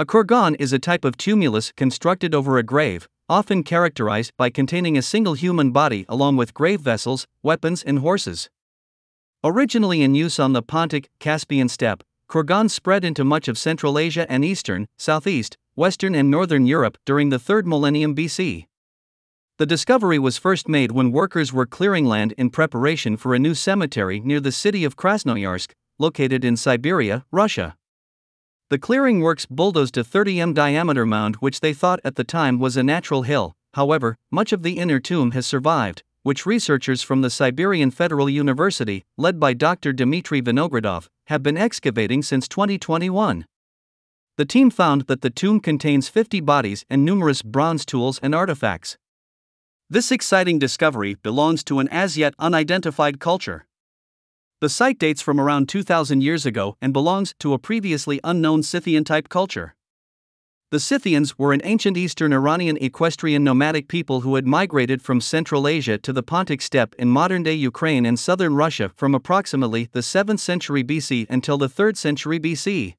A kurgan is a type of tumulus constructed over a grave, often characterized by containing a single human body along with grave vessels, weapons, and horses. Originally in use on the Pontic, Caspian steppe, kurgans spread into much of Central Asia and Eastern, Southeast, Western, and Northern Europe during the 3rd millennium BC. The discovery was first made when workers were clearing land in preparation for a new cemetery near the city of Krasnoyarsk, located in Siberia, Russia. The clearing works bulldozed a 30 m diameter mound which they thought at the time was a natural hill, however, much of the inner tomb has survived, which researchers from the Siberian Federal University, led by Dr. Dmitry Vinogradov, have been excavating since 2021. The team found that the tomb contains 50 bodies and numerous bronze tools and artifacts. This exciting discovery belongs to an as yet unidentified culture. The site dates from around 2000 years ago and belongs to a previously unknown Scythian type culture. The Scythians were an ancient Eastern Iranian equestrian nomadic people who had migrated from Central Asia to the Pontic steppe in modern day Ukraine and southern Russia from approximately the 7th century BC until the 3rd century BC.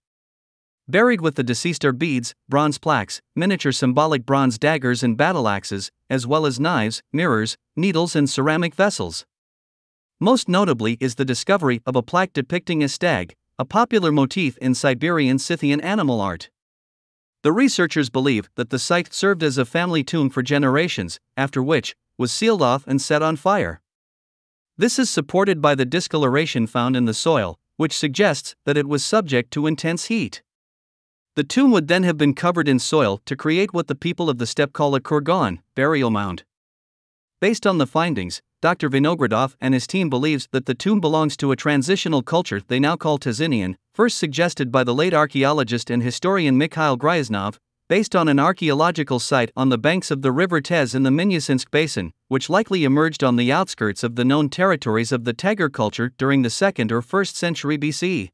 Buried with the deceased are beads, bronze plaques, miniature symbolic bronze daggers, and battle axes, as well as knives, mirrors, needles, and ceramic vessels. Most notably is the discovery of a plaque depicting a stag, a popular motif in Siberian Scythian animal art. The researchers believe that the site served as a family tomb for generations, after which, was sealed off and set on fire. This is supported by the discoloration found in the soil, which suggests that it was subject to intense heat. The tomb would then have been covered in soil to create what the people of the steppe call a kurgan, burial mound. Based on the findings, Dr. Vinogradov and his team believes that the tomb belongs to a transitional culture they now call Tesinian, first suggested by the late archaeologist and historian Mikhail Gryaznov, based on an archaeological site on the banks of the river Tes in the Minusinsk basin, which likely emerged on the outskirts of the known territories of the Tagar culture during the 2nd or 1st century BC.